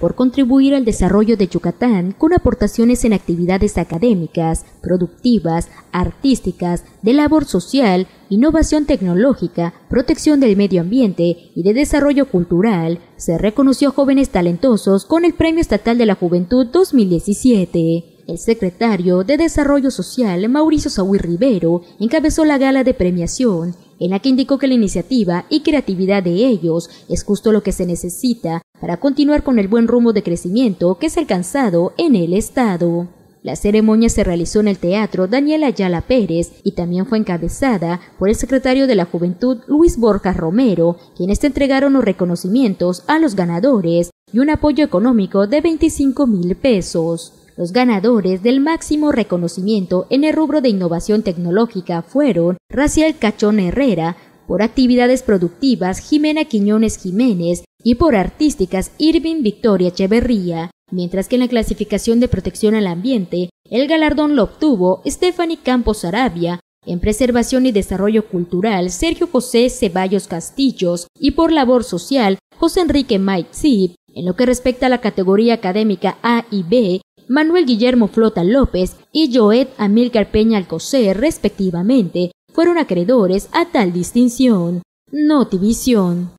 por contribuir al desarrollo de Yucatán con aportaciones en actividades académicas, productivas, artísticas, de labor social, innovación tecnológica, protección del medio ambiente y de desarrollo cultural, se reconoció jóvenes talentosos con el Premio Estatal de la Juventud 2017. El secretario de Desarrollo Social, Mauricio Saúl Rivero, encabezó la gala de premiación, en la que indicó que la iniciativa y creatividad de ellos es justo lo que se necesita para continuar con el buen rumbo de crecimiento que es alcanzado en el Estado. La ceremonia se realizó en el Teatro Daniel Ayala Pérez y también fue encabezada por el secretario de la Juventud Luis Borja Romero, quienes entregaron los reconocimientos a los ganadores y un apoyo económico de 25 mil pesos. Los ganadores del máximo reconocimiento en el rubro de innovación tecnológica fueron Raciel Cachón Herrera, por actividades productivas Jimena Quiñones Jiménez y por artísticas Irving Victoria Echeverría, mientras que en la clasificación de protección al ambiente el galardón lo obtuvo Stephanie Campos Arabia, en preservación y desarrollo cultural Sergio José Ceballos Castillos y por labor social José Enrique Mike Zip, en lo que respecta a la categoría académica A y B, Manuel Guillermo Flota López y Joet Amílcar Peña Alcocer, respectivamente, fueron acreedores a tal distinción. Notivisión.